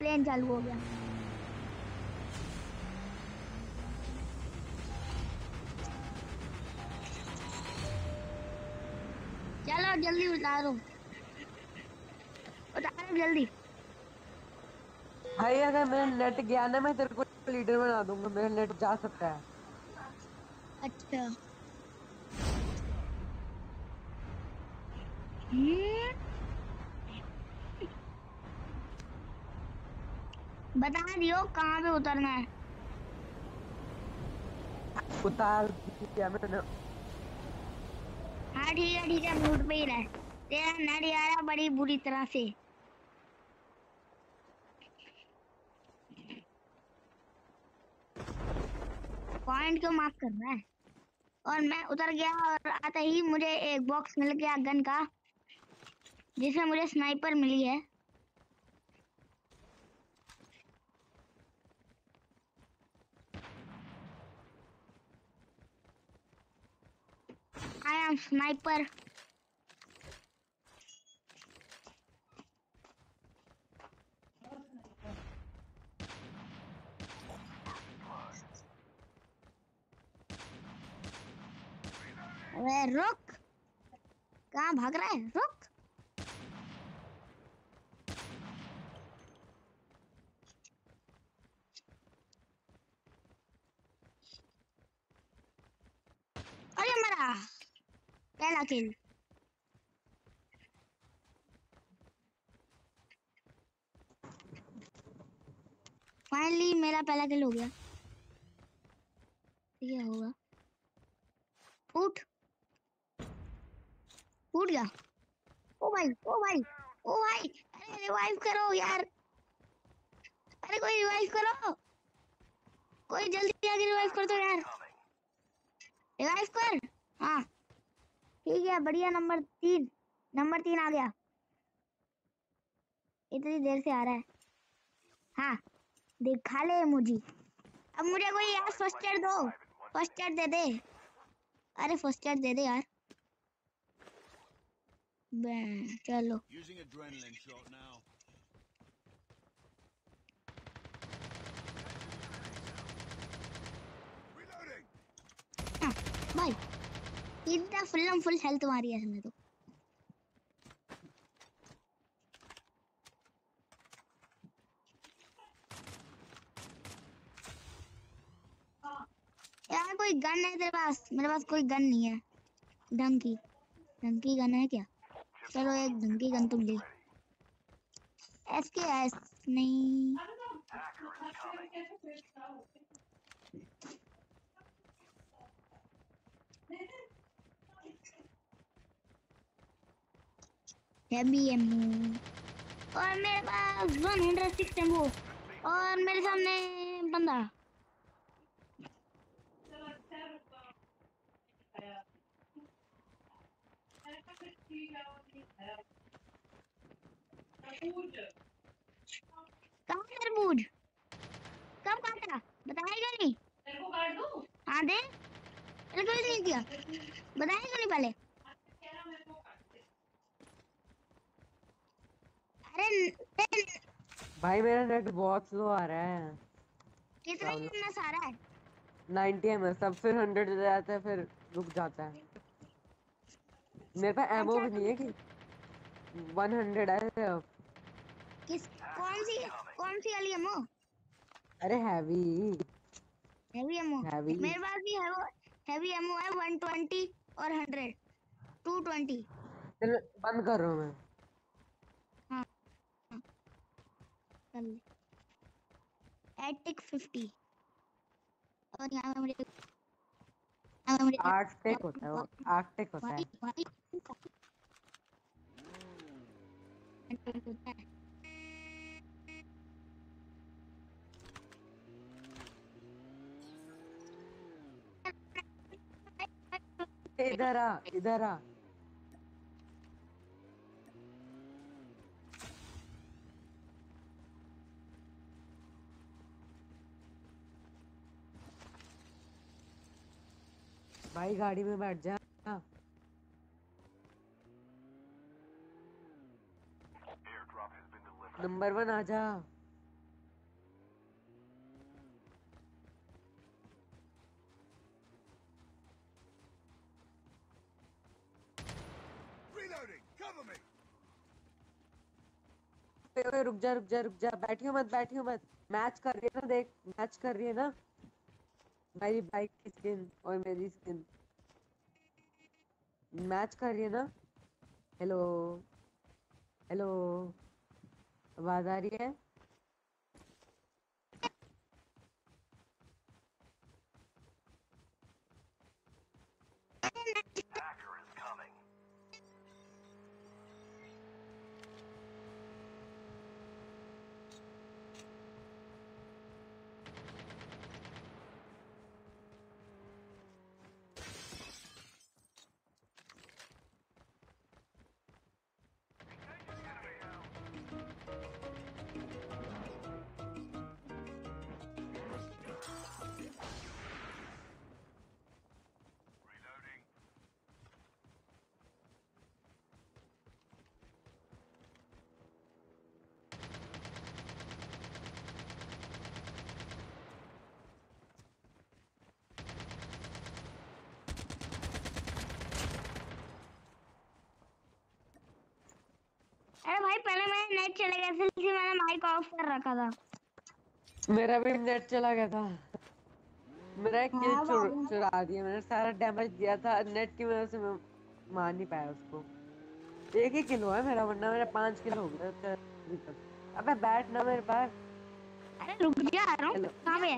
Plane चालू हो गया। चलो जल्दी उतारो। उतारो जल्दी। भाई अगर मेरा नेट गया ना मैं तेरे को लीडर बना दूँगा। मेरा नेट जा सकता है। अच्छा। हम्म। बता दियो कहाँ पे उतरना है? उतार दिया मैंने। हाँ ठीक है ठीक है रूट पे ही रह। तेरा आ रहा बड़ी बुरी तरह से। पॉइंट क्यों मार्क कर रहा है। और मैं उतर गया और आते ही मुझे एक बॉक्स मिल गया गन का जिसमें मुझे स्नाइपर मिली है। I am sniper. अरे रुक। कहाँ भाग रहा है? रुक अरे मरा किल फाइनली मेरा पहला किल हो गया। ये होगा। फूट फूट गया। ओ भाई ओ भाई ओ भाई अरे रिवाइव करो यार। अरे, कोई रिवाइव करो। कोई जल्दी आके रिवाइव कर दो यार। रिवाइव कर। हाँ। ठीक है बढ़िया नंबर तीन। नंबर तीन आ गया। इतनी देर से आ रहा है। हाँ दिखा ले मुझे। अब मुझे कोई यार फ़र्स्ट एड दो। फ़र्स्ट एड दे दे। अरे फ़र्स्ट एड दे दे यार। चलो। भाई इतना फुल फुल हेल्थ मारी है इसने तो यार कोई गन है तेरे पास मेरे पास कोई गन नहीं है ढंग की ढंग की गन है क्या चलो एक ढंग की गन तुम ले एस के एस नहीं हैवी एमओ और मेरे पास 106 एमओ और मेरे सामने बंदा। कहाँ तरबूज कब काटा बताएगा नहीं? हाँ दे। कोई नहीं किया बताएगा नहीं पहले कह रहा मेरे को काट दे अरे अरे, भाई मेरा नेट बहुत स्लो आ रहा है। कितना इतना सारा है? 90 एम सब फिर 100 दे जाता है फिर रुक जाता है। मेरे पास एमओ भी नहीं है कि? 100 है अब। किस कौन सी कौन सी वाली एमओ अरे हैवी हैवी एमओ Heavy. मेरे पास भी है वो हैवी एमओ है 120 और 100 220 चलो बंद कर रहा हूँ मैं। कर ले एटिक 50 और यहाँ पे मुझे मुझे टेक होता है वो। आर्ट टेक होता है। इधर आ इधर आ। भाई गाड़ी में बैठ जा। नंबर वन आ जा। रुक जा रुक जा रुक जा। बैठियो मत बैठियो मत। मैच कर रही है ना देख मैच कर रही है ना। मेरी बाइक की स्किन और मेरी स्किन मैच कर रही है ना? हेलो हेलो आवाज़ आ रही है? अरे पहले मेरा नेट चला गया था इसलिए मैंने माइक ऑफ़ कर रखा था। मेरा भी नेट चला गया था। मेरा एक किल हाँ, चुर, चुरा दिया मैंने सारा डैमेज दिया था। नेट की वजह से मैं मार नहीं पाया उसको। एक ही किल हुआ है मेरा वरना मेरा पाँच किल हो गया था अबे बैठ ना मेरे पास। अरे रुक जा आ रहा हूँ। कहाँ पे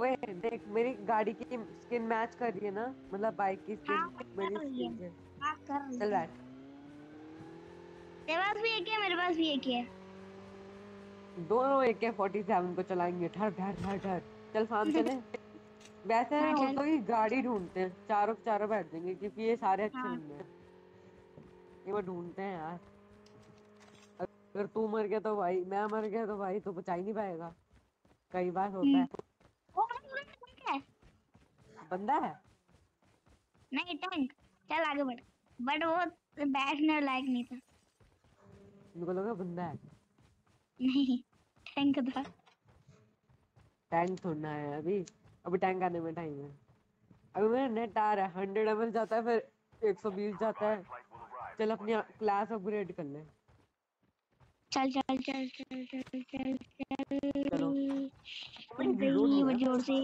ओए देख मेरी गाड़ी की स्किन मैच कर रही है ना? मतलब बाइक की हाँ, स्किन मेरी है। स्किन से कर चल बैठ। तेरे पास भी एक है मेरे पास भी एक है। दोनों एक के फोर्टी सेवन को चलाएँगे। ठहर ठहर ठहर ठहर। चल फार्म चले। वैसे हाँ, हम। तो ही गाड़ी ढूंढते हैं। चारों चारों बैठ जाएँगे क्योंकि ये सारे अच्छे हाँ। बंदे हैं। ये वो ढूंढते हैं यार। अगर तू मर गया तो भाई मैं मर गया तो भाई तो बचा ही नहीं पाएगा। कई बार होता है। वो वाला टैंक है। बंदा है? नहीं टैंक चल आगे बढ़। बट वो बैठने लायक नहीं था। इनको लगा बंदा है। नहीं टैंक था। टैंक थोड़ा है अभी। अभी टैंक आने में टाइम है। अभी मेरा नेट आ रहा है। हंड्रेड एम जाता है फिर एक सौ बीस जाता है। चल अपनी क्लास अपग्रेड कर ले। चल चल चल चल चल चल चल। गई वो ज़ोर से।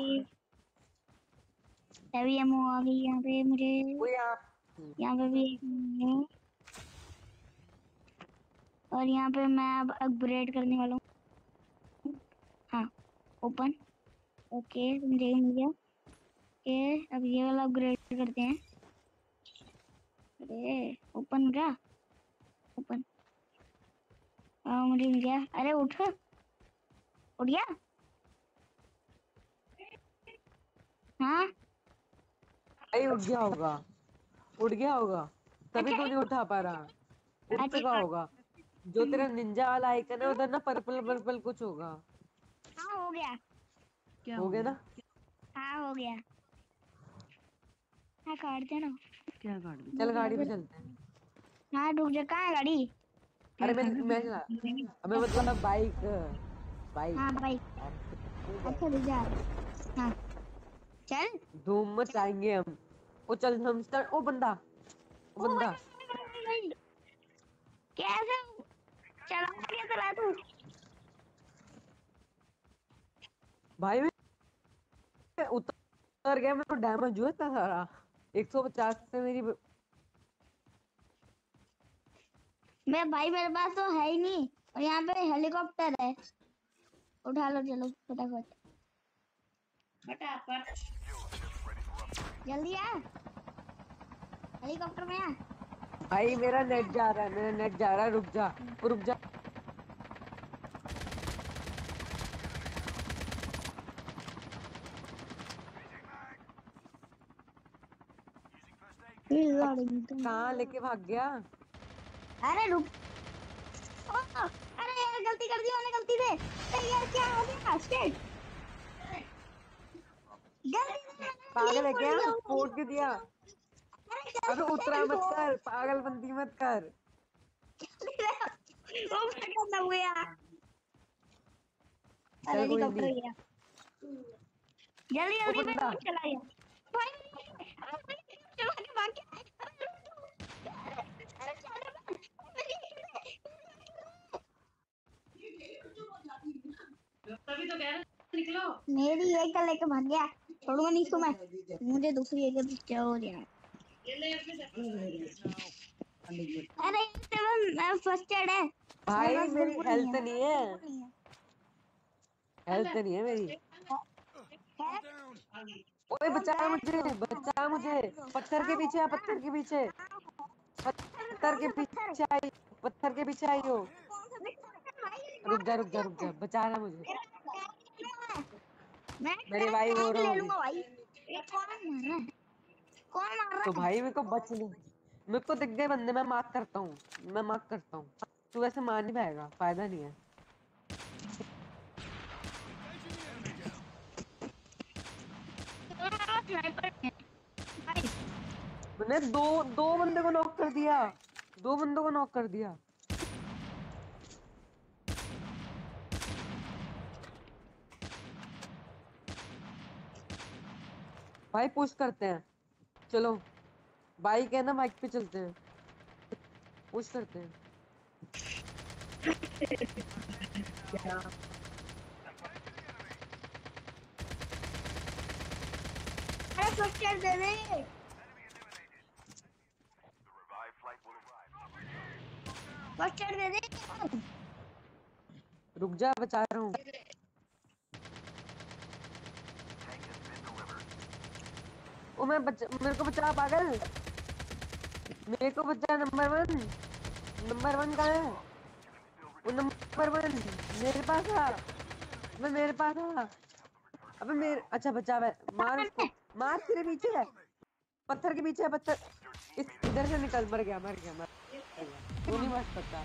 तभी हम आ गई यहाँ पे मुझे। यहाँ। पे भी और यहाँ पे मैं अब अपग्रेड करने वाला हूँ। हाँ ओपन ओके मुझे मिल गया ओके अब ये वाला अपग्रेड करते हैं। अरे ओपन हो गया ओपन हाँ मुझे मिल गया। अरे उठ। उठ गया? हाँ? भाई उठ गया होगा। उठ गया होगा। तभी तो नहीं उठा पा रहा। उठ अच्छा, चुका होगा। जो तेरा निंजा वाला आइकन है उधर ना पर्पल पर्पल कुछ होगा। हाँ हो गया। क्या हो गया ना? हाँ हो गया। हाँ काट दे ना क्या गाड़ी चल गाड़ी पे चलते हैं। हाँ रुक जा। कहाँ है गाड़ी? अरे मैं मैं चला। हमें मतलब बाइक बाइक हाँ भाई अच्छा रुक जा। हाँ। चल। धूम मचाएँगे हम। ओ चल हम स्टार्ट ओ बंदा। ओ बंदा। कैसे चला चला तू भाई मैं उतर गया मेरे को डैमेज हुआ था सारा। 150 से मेरी मेरे भाई मेरे पास तो है ही नहीं और यहाँ पे हेलीकॉप्टर है। उठा लो चलो फटाफट। फटाफट। जल्दी आ। हेलीकॉप्टर में आ। भाई मेरा नेट जा रहा है मेरा नेट जा रहा है रुक जा रुक जा। तो- कहाँ लेके भाग गया? अरे रुक। ओ, अरे यार गलती कर दी मैंने गलती से। यार क्या हो गया? शिट गलती से पागल है क्या? फोड़ के दिया। अरे उतरा मत कर पागलबंदी मत कर। ओ माय गॉड अरे गया जल्दी जल्दी मैं भाई तभी तो निकलो मेरी एक लेके भाग गया। छोड़ूँगा नहीं इसको मैं। मुझे दूसरी एक क्या हो जाए अरे सेवन फ़र्स्ट एड है भाई मेरी हेल्थ नहीं है हेल्थ नहीं है मेरी ओए बचा मुझे बचा मुझे पत्थर के पीछे पत्थर के पीछे पत्थर के पीछे आई पत्थर के पीछे आई हो रुक जा रुक जा रुक जा बचा रहा मुझे मेरे भाई भाई ये कौन मार रहा तो भाई मेरे को बच नहीं। मेरे को दिख गए बंदे मैं मार्क करता हूँ। मैं मार्क करता हूँ। तू वैसे मार नहीं पाएगा फ़ायदा नहीं है। मैंने दो दो बंदे को नॉक कर दिया। दो बंदों को नॉक कर दिया। भाई पुश करते हैं। चलो। बाइक है ना बाइक पे चलते हैं। पुश करते हैं। अरे दे दे फ़र्स्ट दे दे रुक जा बचा रहा हूँ। ओ मैं बचा मेरे को बचा पागल। मेरे को बचा नंबर वन। नंबर वन कहाँ है। वो नंबर वन मेरे पास आ मैं मेरे पास आ अबे मेरे अच्छा बचा मैं मार उसको। मार तेरे पीछे है। पत्थर के पीछे है पत्थर। इस इधर से निकल मर गया मर गया मर गया। वो नहीं बच सकता।